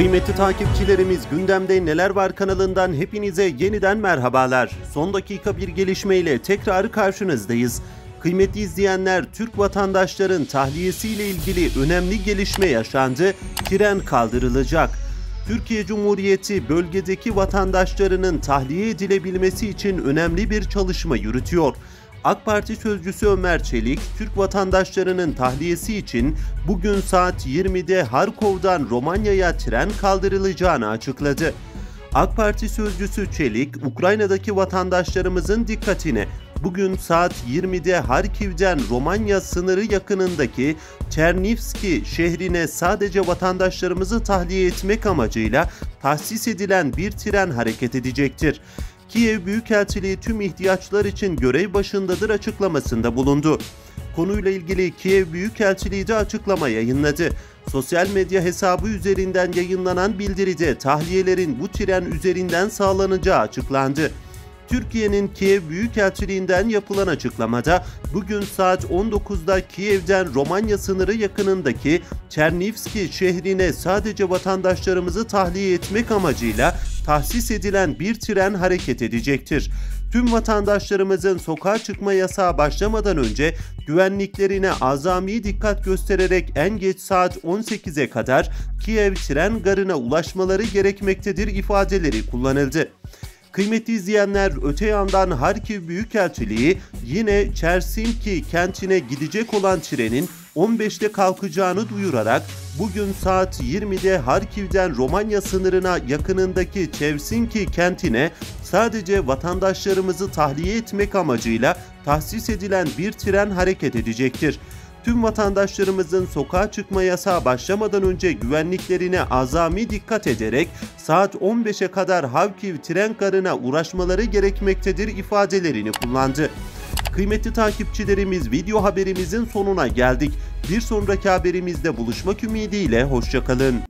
Kıymetli takipçilerimiz gündemde neler var kanalından hepinize yeniden merhabalar. Son dakika bir gelişmeyle tekrar karşınızdayız. Kıymetli izleyenler Türk vatandaşların tahliyesiyle ilgili önemli gelişme yaşandı. Tren kaldırılacak. Türkiye Cumhuriyeti bölgedeki vatandaşlarının tahliye edilebilmesi için önemli bir çalışma yürütüyor. AK Parti sözcüsü Ömer Çelik, Türk vatandaşlarının tahliyesi için bugün saat 20'de Harkov'dan Romanya'ya tren kaldırılacağını açıkladı. AK Parti sözcüsü Çelik, Ukrayna'daki vatandaşlarımızın dikkatine bugün saat 20'de Harkiv'den Romanya sınırı yakınındaki Çernivski şehrine sadece vatandaşlarımızı tahliye etmek amacıyla tahsis edilen bir tren hareket edecektir. Kiev Büyükelçiliği tüm ihtiyaçlar için görev başındadır açıklamasında bulundu. Konuyla ilgili Kiev Büyükelçiliği de açıklama yayınladı. Sosyal medya hesabı üzerinden yayınlanan bildiride tahliyelerin bu tren üzerinden sağlanacağı açıklandı. Türkiye'nin Kiev Büyükelçiliğinden yapılan açıklamada bugün saat 19'da Kiev'den Romanya sınırı yakınındaki Çernivski şehrine sadece vatandaşlarımızı tahliye etmek amacıyla tahsis edilen bir tren hareket edecektir. Tüm vatandaşlarımızın sokağa çıkma yasağı başlamadan önce güvenliklerine azami dikkat göstererek en geç saat 18'e kadar Kiev tren garına ulaşmaları gerekmektedir ifadeleri kullanıldı. Kıymetli izleyenler öte yandan Harkiv Büyükelçiliği yine Çersinki kentine gidecek olan trenin 15'te kalkacağını duyurarak bugün saat 20'de Harkiv'den Romanya sınırına yakınındaki Çevsinki kentine sadece vatandaşlarımızı tahliye etmek amacıyla tahsis edilen bir tren hareket edecektir tüm vatandaşlarımızın sokağa çıkma yasağı başlamadan önce güvenliklerine azami dikkat ederek saat 15'e kadar Havkiv tren garına uğraşmaları gerekmektedir ifadelerini kullandı. Kıymetli takipçilerimiz video haberimizin sonuna geldik. Bir sonraki haberimizde buluşmak ümidiyle hoşçakalın.